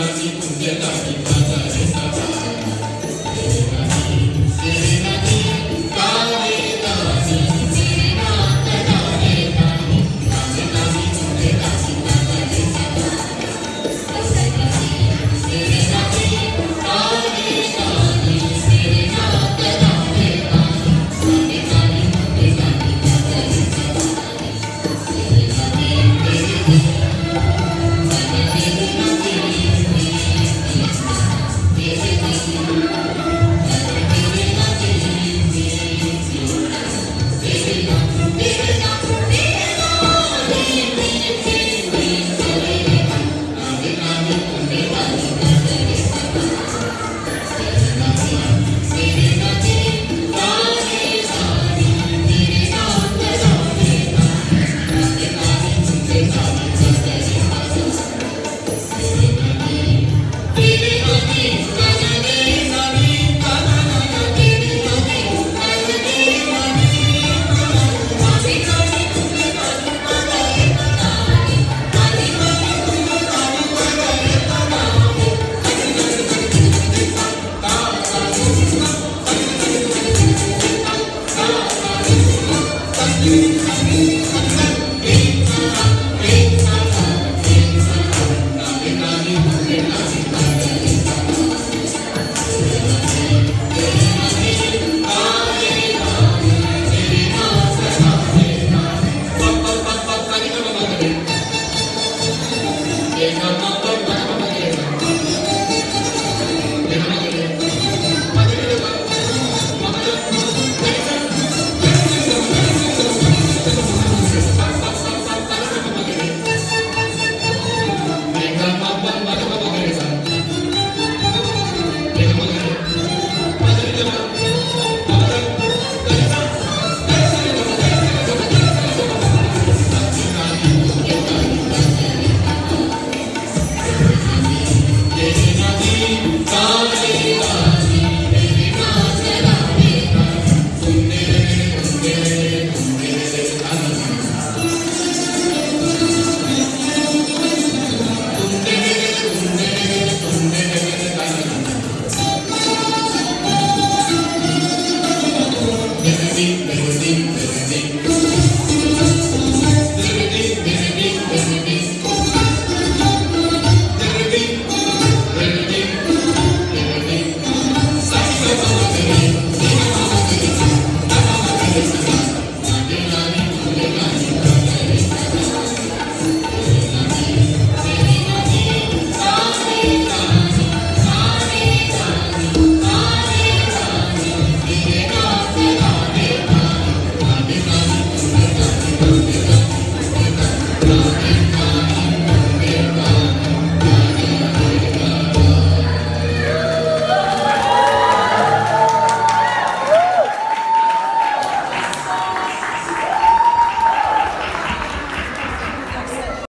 Nabi pun. Música Come on.